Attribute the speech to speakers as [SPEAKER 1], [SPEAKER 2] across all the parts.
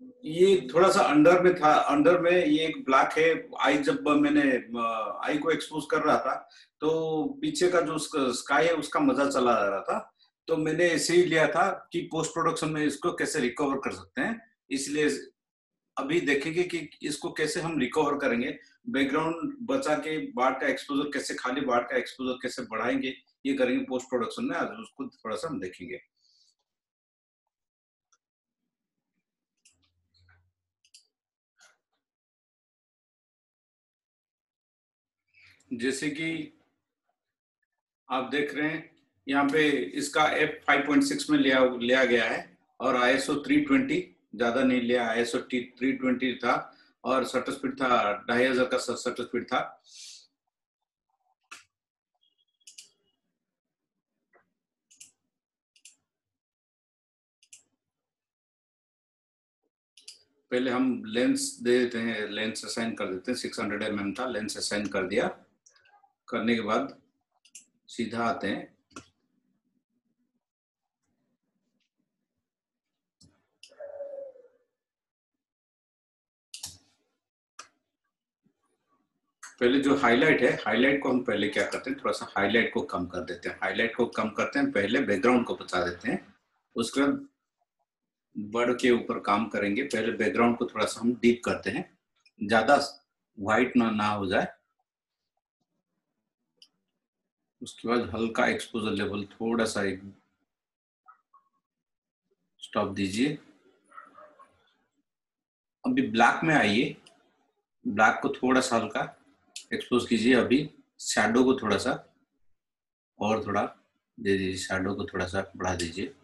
[SPEAKER 1] ये थोड़ा सा अंडर में था, अंडर में ये एक ब्लैक है, आई जब मैंने आई को एक्सपोज कर रहा था तो पीछे का जो स्काई है, उसका मज़ा चला आ रहा था। तो मैंने ऐसे ही लिया था कि पोस्ट प्रोडक्शन में इसको कैसे रिकवर कर सकते हैं। इसलिए अभी देखेंगे कि इसको कैसे हम रिकवर करेंगे। बैकग्राउंड बचा के बाढ़ का एक्सपोजर कैसे, खाली बाढ़ का एक्सपोजर कैसे बढ़ाएँगे, ये करेंगे पोस्ट प्रोडक्शन में, आज उसको थोड़ा सा हम देखेंगे। जैसे कि आप देख रहे हैं, यहाँ पे इसका एफ़ 5.6 में लिया लिया गया है और I S O three twenty ज़्यादा नहीं लिया आई एस थ्री ट्वेंटी था और शटर स्पीड था, ढाई हज़ार का शटर स्पीड था। पहले हम लेंस दे देते हैं लेंस असाइन कर देते हैं 600 हंड्रेड एम था लेंस असाइन कर दिया। करने के बाद सीधा आते हैं। पहले जो हाईलाइट है हाईलाइट को हम पहले क्या करते हैं? थोड़ा सा हाईलाइट को कम कर देते हैं। हाईलाइट को कम करते हैं, पहले बैकग्राउंड को बता देते हैं। उसके बाद बर्ड के ऊपर काम करेंगे। पहले बैकग्राउंड को थोड़ा सा हम डीप करते हैं। ज़्यादा व्हाइट ना ना हो जाए। उसके बाद हल्का एक्सपोजर लेवल थोड़ा सा एक स्टॉप दीजिए। अभी ब्लैक में आइए। ब्लैक को थोड़ा सा हल्का एक्सपोज कीजिए। अभी शैडो को थोड़ा सा और थोड़ा दे दीजिए। शैडो को थोड़ा सा बढ़ा दीजिए।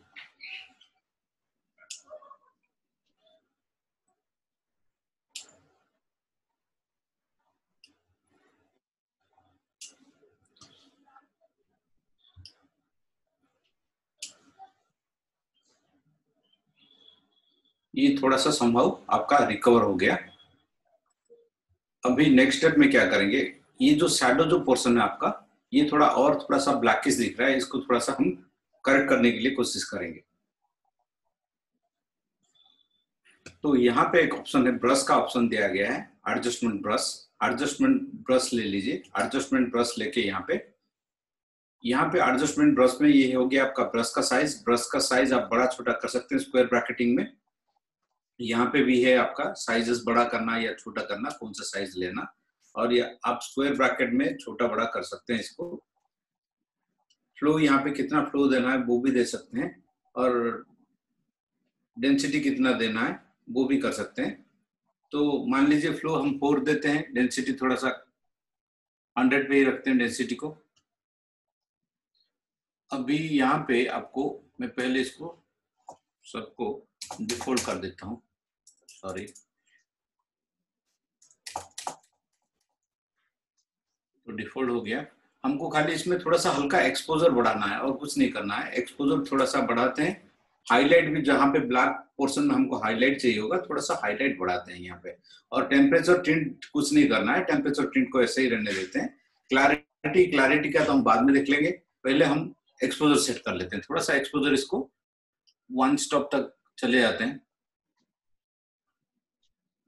[SPEAKER 1] ये थोड़ा सा संभव आपका रिकवर हो गया। अभी नेक्स्ट स्टेप में क्या करेंगे? ये जो शैडो जो पोर्सन है आपका, ये थोड़ा और थोड़ा सा ब्लैकिश दिख रहा है, इसको थोड़ा सा हम करेक्ट करने के लिए कोशिश करेंगे। तो यहाँ पे एक ऑप्शन है ब्रश का ऑप्शन दिया गया है एडजस्टमेंट ब्रश एडजस्टमेंट ब्रश ले लीजिए। एडजस्टमेंट ब्रश लेके यहाँ पे। यहाँ पे एडजस्टमेंट ब्रश में ये हो गया आपका ब्रश का साइज़ ब्रश का साइज़ आप बड़ा छोटा कर सकते हैं स्क्वायर ब्रैकेटिंग में। यहाँ पे भी है आपका साइजेस बड़ा करना या छोटा करना, कौन सा साइज़ लेना। और ये आप स्क्वायर ब्रैकेट में छोटा बड़ा कर सकते हैं इसको। फ्लो यहाँ पे कितना फ्लो देना है, वो भी दे सकते हैं। और डेंसिटी कितना देना है, वो भी कर सकते हैं। तो मान लीजिए फ्लो हम फोर देते हैं डेंसिटी थोड़ा सा हंड्रेड पे ही रखते हैं डेंसिटी को। अभी यहाँ पे आपको, मैं पहले इसको सबको डिफ़ॉल्ट कर देता हूँ। सॉरी तो डिफ़ॉल्ट हो गया। हमको खाली इसमें थोड़ा सा हल्का एक्सपोजर बढ़ाना है और कुछ नहीं करना है। एक्सपोजर थोड़ा सा बढ़ाते हैं। हाईलाइट भी जहाँ पे ब्लैक पोर्शन में हमको हाईलाइट चाहिए होगा, थोड़ा सा हाईलाइट बढ़ाते हैं यहाँ पे। और टेम्परेचर टिंट कुछ नहीं करना है। टेम्परेचर टिंट को ऐसे ही रहने देते हैं। क्लैरिटी क्लैरिटी का तो हम बाद में देख लेंगे। पहले हम एक्सपोजर सेट कर लेते हैं। थोड़ा सा एक्सपोजर इसको वन स्टॉप तक चले जाते हैं।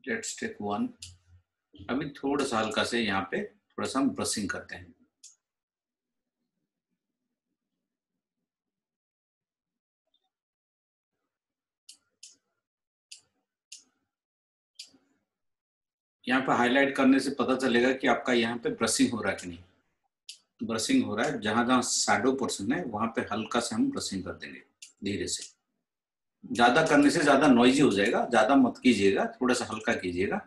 [SPEAKER 1] लेट्स टेक वन अभी थोड़ा सा हल्का से यहाँ पे थोड़ा सा हम ब्रशिंग करते हैं। यहाँ पे हाईलाइट करने से पता चलेगा कि आपका यहाँ पे ब्रशिंग हो रहा है कि नहीं। ब्रशिंग हो रहा है, जहाँ जहाँ शैडो पोर्शन है, वहाँ पे हल्का से हम ब्रशिंग कर देंगे, धीरे से। ज़्यादा करने से ज़्यादा नॉइजी हो जाएगा, ज़्यादा मत कीजिएगा, थोड़ा सा हल्का कीजिएगा।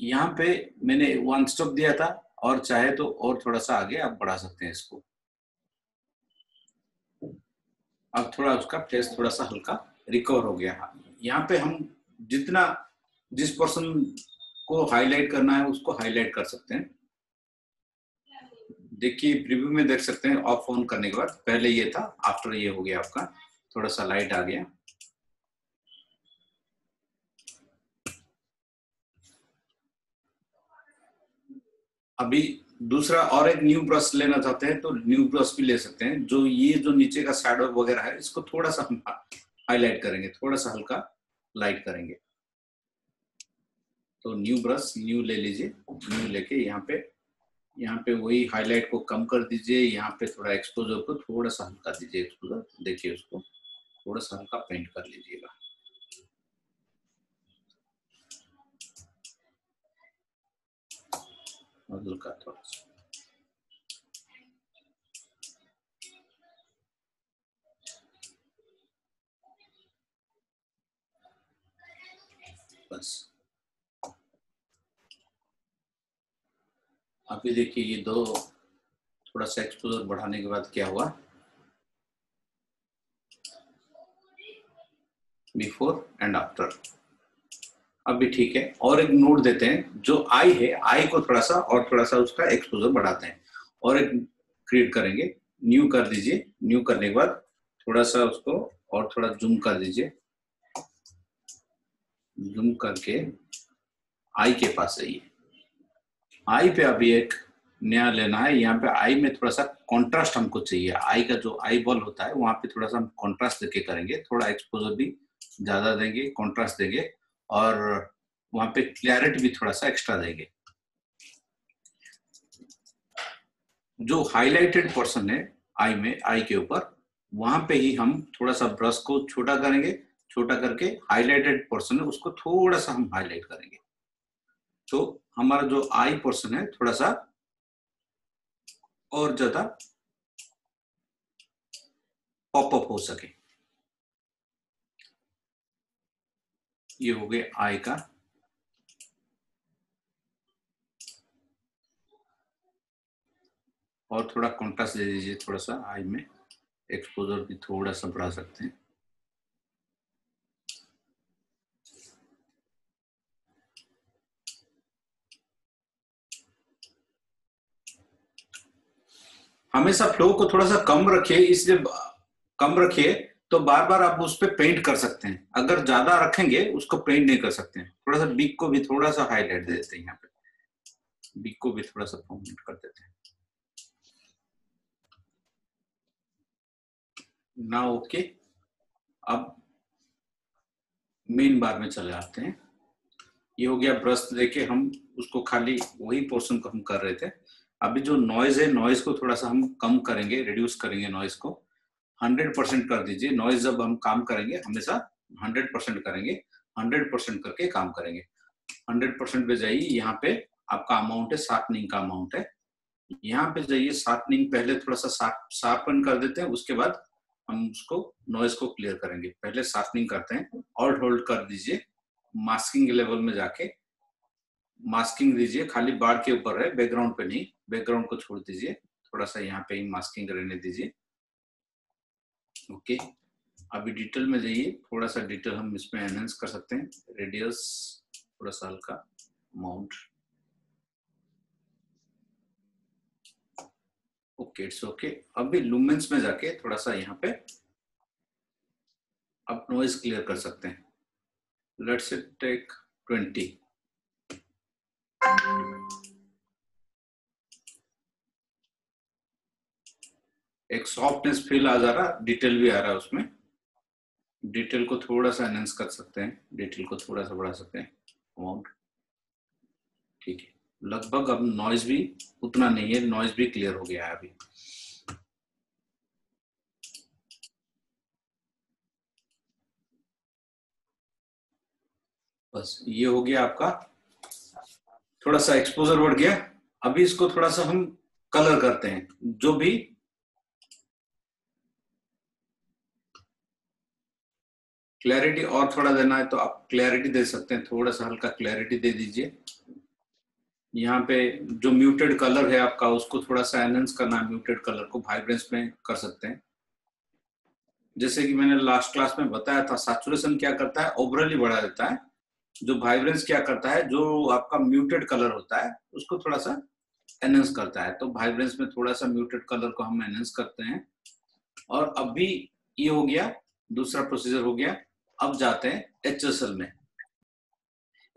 [SPEAKER 1] यहाँ पे मैंने वन स्टॉप दिया था, और चाहे तो और थोड़ा सा आगे आप बढ़ा सकते हैं इसको। अब थोड़ा उसका फेस थोड़ा सा हल्का रिकवर हो गया। यहाँ पे हम जितना, जिस पर्सन को हाईलाइट करना है, उसको हाईलाइट कर सकते हैं। देखिए प्रीव्यू में देख सकते हैं ऑफ़ ऑन करने के बाद। पहले ये था आफ्टर ये हो गया आपका। थोड़ा सा लाइट आ गया। अभी दूसरा और एक न्यू ब्रश लेना चाहते हैं तो न्यू ब्रश भी ले सकते हैं। जो ये जो नीचे का शैडो वगैरह है, इसको थोड़ा सा हम हाईलाइट करेंगे, थोड़ा सा हल्का लाइट करेंगे। तो न्यू ब्रश न्यू ले लीजिए। न्यू लेके यहाँ पे यहाँ पे वही हाईलाइट को कम कर दीजिए। यहाँ पे थोड़ा एक्सपोजर को थोड़ा सा हल्का दीजिए एक्सपोजर देखिए उसको। थोड़ा सा हल्का पेंट कर लीजिएगा। हल्का थोड़ा सा। बस। अभी देखिए ये दो, थोड़ा सा एक्सपोजर बढ़ाने के बाद क्या हुआ? बिफोर एंड आफ्टर अभी ठीक है। और एक नोट देते हैं, जो आई है आई को थोड़ा सा और थोड़ा सा उसका एक्सपोजर बढ़ाते हैं। और एक क्रिएट करेंगे। न्यू कर दीजिए। न्यू करने के बाद थोड़ा सा उसको और थोड़ा जूम कर दीजिए। जूम करके आई के पास आइए। आई पे अभी एक नया लेना है। यहाँ पे आई में थोड़ा सा कॉन्ट्रास्ट हमको चाहिए। आई का जो आई बॉल होता है, वहाँ पे थोड़ा सा हम कॉन्ट्रास्ट देके करेंगे। थोड़ा एक्सपोजर भी ज़्यादा देंगे कॉन्ट्रास्ट देंगे और वहाँ पे क्लैरिटी भी थोड़ा सा एक्स्ट्रा देंगे। जो हाईलाइटेड पर्सन है आई में आई के ऊपर, वहाँ पे ही हम थोड़ा सा ब्रश को छोटा करेंगे, छोटा करके हाईलाइटेड पोर्सन है उसको थोड़ा सा हम हाईलाइट करेंगे। तो हमारा जो आई पोर्सन है, थोड़ा सा और ज़्यादा पॉपअप हो सके। ये हो गया आय का। और थोड़ा कॉन्ट्रास्ट दे दीजिए थोड़ा सा आई में। एक्सपोजर भी थोड़ा सा बढ़ा सकते हैं। हमेशा फ्लो को थोड़ा सा कम रखिए, इसलिए कम रखिए। तो बार बार आप उस पर पेंट कर सकते हैं। अगर ज़्यादा रखेंगे, उसको पेंट नहीं कर सकते हैं। थोड़ा सा बीक को भी थोड़ा सा हाईलाइट दे देते हैं यहाँ पे। बिग को भी थोड़ा सा फॉर्मेट कर देते हैं। ना ओके अब मेन बार में चले आते हैं। ये हो गया ब्रश देके हम उसको खाली वही पोर्शन को हम कर रहे थे। अभी जो नॉइज़ है नॉइज़ को थोड़ा सा हम कम करेंगे रिड्यूस करेंगे नॉइज़ को। 100 परसेंट कर दीजिए। नॉइज़ जब हम काम करेंगे, हमेशा 100 परसेंट करेंगे। 100 परसेंट करके काम करेंगे। 100 परसेंट पे जाइए, यहाँ पे आपका अमाउंट है शार्पनिंग का अमाउंट है। यहाँ पे जाइए शार्पनिंग पहले थोड़ा सा शार्पन कर देते हैं, उसके बाद हम उसको नॉइज़ को क्लियर करेंगे। पहले शार्पनिंग करते हैं ऑल्ट होल्ड कर दीजिए मास्किंग लेवल में जाके। मास्किंग दीजिए, खाली बार के ऊपर है बैकग्राउंड पे नहीं बैकग्राउंड को छोड़ दीजिए। थोड़ा सा यहाँ पे ही मास्किंग रहने दीजिए। ओके अभी डिटेल में जाइए थोड़ा सा डिटेल हम इसमें एनहेंस कर सकते हैं. रेडियस थोड़ा सा हल्का अमाउंट ओके इट्स ओके अभी लुमेंस में जाके थोड़ा सा यहाँ पे आप नॉइज़ क्लियर कर सकते हैं. लेट्स टेक ट्वेंटी एक सॉफ्टनेस फील आ जा रहा डिटेल भी आ रहा है उसमें। डिटेल को थोड़ा सा एनहेंस कर सकते हैं। डिटेल को थोड़ा सा बढ़ा सकते हैं। अमाउंट ठीक है। लगभग अब नॉइज़ भी उतना नहीं है नॉइज़ भी क्लियर हो गया है अभी। बस, ये हो गया आपका। थोड़ा सा एक्सपोजर बढ़ गया। अभी इसको थोड़ा सा हम कलर करते हैं। जो भी क्लैरिटी और थोड़ा देना है तो आप क्लैरिटी दे सकते हैं। थोड़ा सा हल्का क्लैरिटी दे दीजिए। यहाँ पे जो म्यूटेड कलर है आपका, उसको थोड़ा सा एनहेंस करना है। म्यूटेड कलर को वाइब्रेंस में कर सकते हैं। जैसे कि मैंने लास्ट क्लास में बताया था सैचुरेशन क्या करता है? ओवरली बढ़ा देता है। जो वाइब्रेंस क्या करता है? जो आपका म्यूटेड कलर होता है, उसको थोड़ा सा एनहेंस करता है। तो वाइब्रेंस में थोड़ा सा म्यूटेड कलर को हम एनहेंस करते हैं। और अभी ये हो गया, दूसरा प्रोसीजर हो गया। अब जाते हैं HSL में।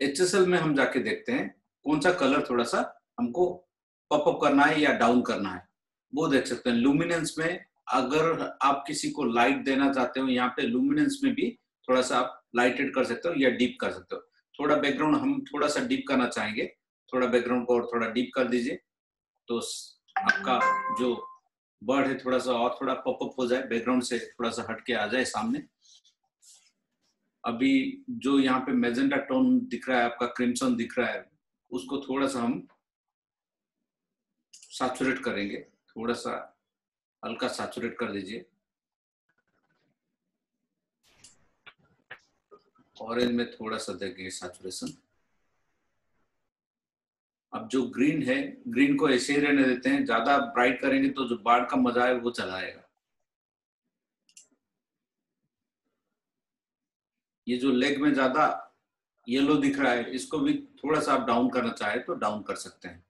[SPEAKER 1] HSL में हम जाके देखते हैं कौन सा कलर थोड़ा सा हमको पॉपअप करना है या डाउन करना है। वो देख सकते हैं। लुमिनेंस में अगर आप किसी को लाइट देना चाहते हो, यहाँ पे लुमिनेंस में भी थोड़ा सा आप लाइटेड कर सकते हो या डीप कर सकते हो। थोड़ा बैकग्राउंड हम थोड़ा सा डीप करना चाहेंगे, थोड़ा बैकग्राउंड को और थोड़ा डीप कर दीजिए। तो आपका जो बर्ड है थोड़ा सा और थोड़ा पॉपअप हो जाए बैकग्राउंड से थोड़ा सा हटके आ जाए सामने। अभी जो यहाँ पे मेजेंडा टोन दिख रहा है, आपका क्रिम्सन दिख रहा है, उसको थोड़ा सा हम सैचुरेट करेंगे। थोड़ा सा हल्का सैचुरेट कर दीजिए। ऑरेंज में थोड़ा सा देंगे सैचुरेशन। अब जो ग्रीन है, ग्रीन को ऐसे ही रहने देते हैं, ज़्यादा ब्राइट करेंगे तो जो बाढ़ का मज़ा है वो चला आएगा। ये जो लेग में ज़्यादा येलो दिख रहा है, इसको भी थोड़ा सा आप डाउन करना चाहे तो डाउन कर सकते हैं।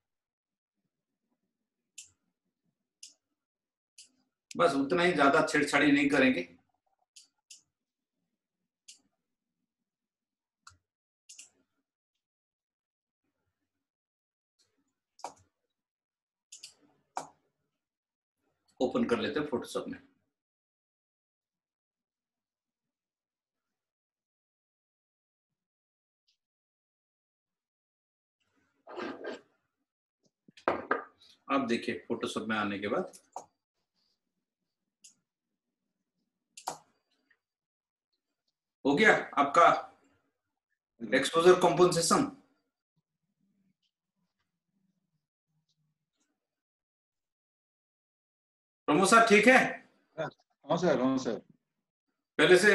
[SPEAKER 1] बस उतना ही, ज़्यादा छेड़छाड़ी नहीं करेंगे। ओपन कर लेते हैं फोटोशॉप में। अब देखिए फोटोशॉप में आने के बाद। हो गया आपका एक्सपोजर कॉम्पोजिशन प्रमोद सर ठीक है?
[SPEAKER 2] हाँ सर हाँ सर।
[SPEAKER 1] पहले से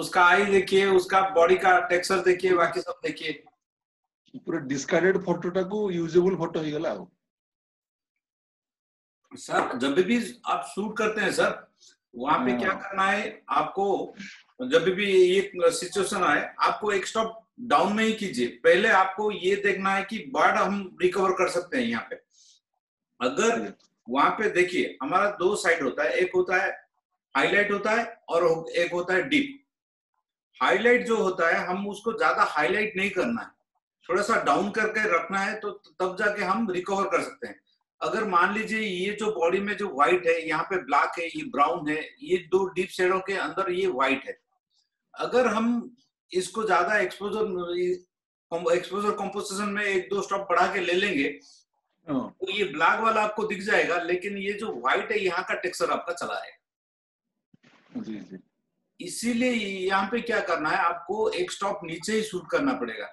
[SPEAKER 1] उसका आई देखिए उसका बॉडी का टेक्सचर देखिए बाकी सब देखिए।
[SPEAKER 2] पूरा डिस्कार्डेड फोटोटा को यूजेबल फ़ोटो हो गला
[SPEAKER 1] सर जब भी आप शूट करते हैं सर वहाँ पे क्या करना है आपको जब भी ये सिचुएशन आए आपको एक स्टॉप डाउन में ही कीजिए। पहले आपको ये देखना है कि बर्ड हम रिकवर कर सकते हैं यहाँ पे। अगर वहाँ पे देखिए हमारा दो साइड होता है एक होता है हाईलाइट होता है और एक होता है डीप हाईलाइट जो होता है हम उसको ज़्यादा हाईलाइट नहीं करना है। थोड़ा सा डाउन करके रखना है तो तब जाके हम रिकवर कर सकते हैं। अगर मान लीजिए ये जो बॉडी में जो व्हाइट है यहाँ पे ब्लैक है ये ब्राउन है ये दो डीप शेडो के अंदर ये व्हाइट है। अगर हम इसको ज़्यादा एक्सपोजर एक्सपोजर कॉम्पोजिशन में एक दो स्टॉप बढ़ा के ले लेंगे हाँ। तो ये ब्लैक वाला आपको दिख जाएगा लेकिन ये जो व्हाइट है यहाँ का टेक्सचर आपका चला आएगा इसीलिए यहाँ पे क्या करना है आपको एक स्टॉप नीचे ही शूट करना पड़ेगा।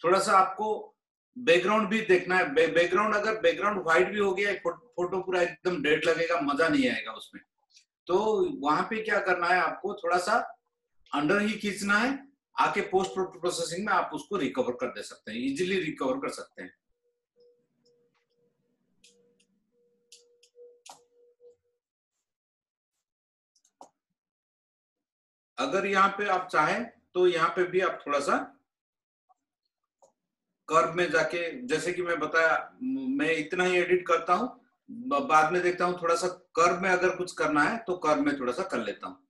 [SPEAKER 1] थोड़ा सा आपको बैकग्राउंड भी देखना है। बैकग्राउंड अगर बैकग्राउंड व्हाइट भी हो गया फ़ोटो पूरा एकदम डेड लगेगा, मज़ा नहीं आएगा उसमें। तो वहाँ पे क्या करना है आपको थोड़ा सा अंडर ही खींचना है। आके पोस्ट प्रोसेसिंग में आप उसको रिकवर कर दे सकते हैं इजिली रिकवर कर सकते हैं। अगर यहाँ पे आप चाहें तो यहाँ पे भी आप थोड़ा सा कर्व में जाके, जैसे कि मैं बताया, मैं इतना ही एडिट करता हूँ बाद में देखता हूँ थोड़ा सा कर्व में अगर कुछ करना है तो कर्व में थोड़ा सा कर लेता हूँ।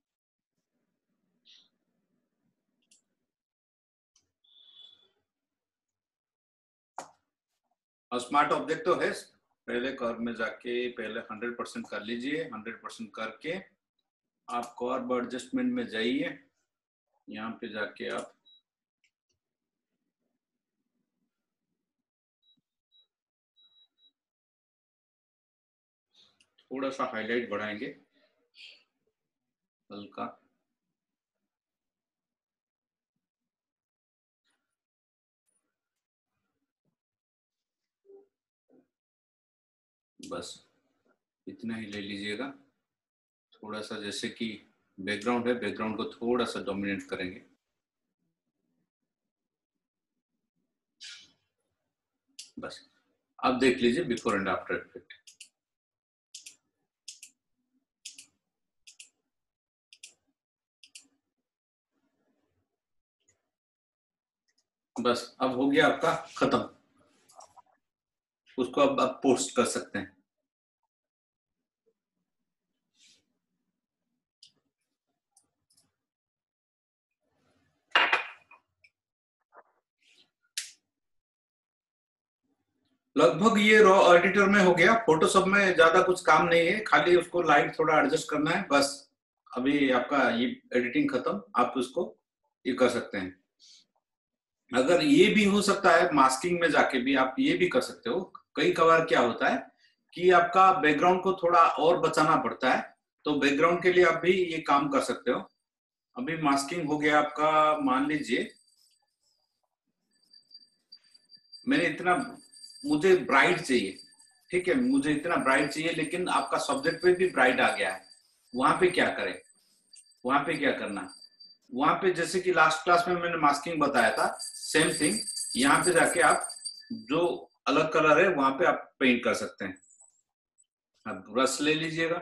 [SPEAKER 1] स्मार्ट ऑब्जेक्ट तो है, पहले कर्व में जाके, पहले 100 परसेंट कर लीजिए 100 परसेंट करके, आप कॉर्ब एडजस्टमेंट में जाइए, यहाँ पे जाके आप थोड़ा सा हाईलाइट बढ़ाएँगे। हल्का। बस, इतना ही ले लीजिएगा। थोड़ा सा जैसे कि बैकग्राउंड है बैकग्राउंड को थोड़ा सा डोमिनेट करेंगे। बस अब देख लीजिए बिफोर एंड आफ्टर इफ़ेक्ट बस, अब हो गया आपका खत्म। उसको अब आप पोस्ट कर सकते हैं। लगभग ये रॉ एडिटर में हो गया। फोटोशॉप में ज़्यादा कुछ काम नहीं है। खाली उसको लाइट थोड़ा एडजस्ट करना है। बस, अभी आपका ये एडिटिंग खत्म। आप उसको ये कर सकते हैं। अगर ये भी हो सकता है मास्किंग में जाके भी आप ये भी कर सकते हो। कई कबार क्या होता है कि आपका बैकग्राउंड को थोड़ा और बचाना पड़ता है तो बैकग्राउंड के लिए आप भी ये काम कर सकते हो। अभी मास्किंग हो गया आपका, मान लीजिए। मैंने इतना, मुझे ब्राइट चाहिए, ठीक है? मुझे इतना ब्राइट चाहिए, लेकिन आपका सब्जेक्ट पे भी ब्राइट आ गया है। वहाँ पे क्या करें? वहाँ पे क्या करना? वहाँ पे जैसे कि लास्ट क्लास में मैंने मास्किंग बताया था सेम थिंग यहाँ पे जाके आप जो अलग कलर है, वहाँ पे आप पेंट कर सकते हैं। आप ब्रश ले लीजिएगा।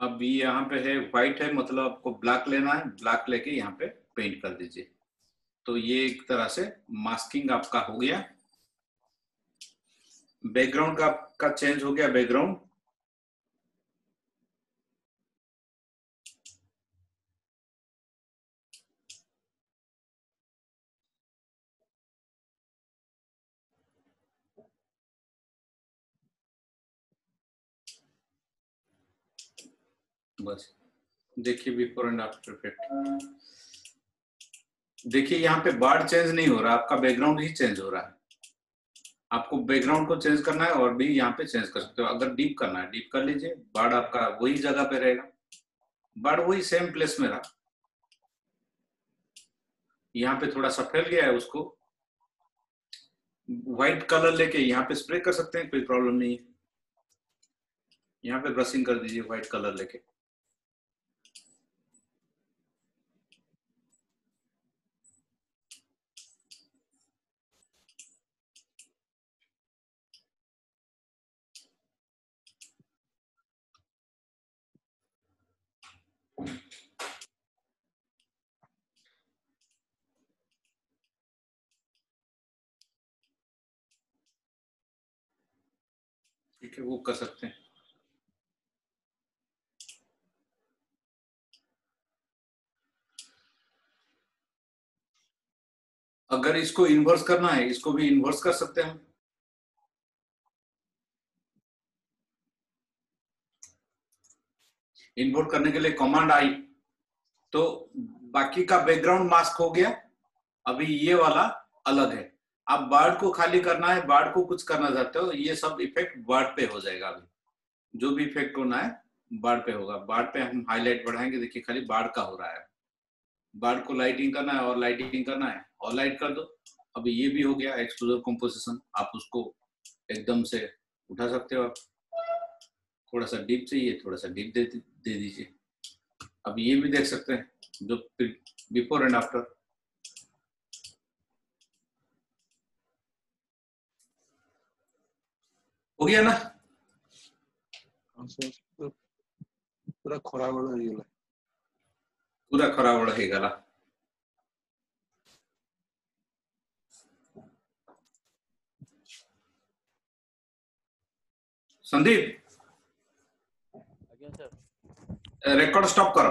[SPEAKER 1] अब यहाँ पे है व्हाइट है मतलब आपको ब्लैक लेना है। ब्लैक लेके यहाँ पे पेंट कर दीजिए। तो ये एक तरह से मास्किंग आपका हो गया। बैकग्राउंड का का चेंज हो गया बैकग्राउंड बस। देखिए बिफोर एंड आफ्टर इफ़ेक्ट देखिए, यहाँ पे बार्ड चेंज नहीं हो रहा, आपका बैकग्राउंड ही चेंज हो रहा है। आपको बैकग्राउंड को चेंज करना है और भी यहाँ पे चेंज कर सकते हो। अगर डीप करना है डीप कर लीजिए बार्ड आपका वही जगह पे रहेगा। बार्ड वही सेम प्लेस में रहा। यहाँ पे थोड़ा सा फैल गया है उसको। व्हाइट कलर लेके यहाँ पे स्प्रे कर सकते हैं, कोई प्रॉब्लम नहीं है। यहाँ पे ब्रशिंग कर दीजिए व्हाइट कलर लेके। ठीक है, वो कर सकते हैं। अगर इसको इन्वर्स करना है, इसको भी इन्वर्स कर सकते हैं। इन्वर्ट करने के लिए कमांड आई तो बाकी का बैकग्राउंड मास्क हो गया। अभी ये वाला अलग है। आप बार्ड को खाली करना है बार्ड को कुछ करना चाहते हो, ये सब इफ़ेक्ट बार्ड पे हो जाएगा अभी। जो भी इफ़ेक्ट होना है बार्ड पे होगा। बार्ड पे हम हाईलाइट बढ़ाएँगे, देखिए खाली बार्ड का हो रहा है। बार्ड को लाइटिंग करना है और लाइटिंग करना है, और लाइट कर दो। अभी ये भी हो गया एक्सपोजर कॉम्पोजिशन आप उसको एकदम से उठा सकते हो आप। थोड़ा सा डीप चाहिए, थोड़ा सा डीप दे दीजिए। अब ये भी देख सकते हैं, जो बिफोर एंड आफ्टर हो गया ना?
[SPEAKER 2] पूरा खोरावळ गेला
[SPEAKER 1] पूरा खोरावळ हे गेला संदीप? रेकॉर्ड स्टॉप करो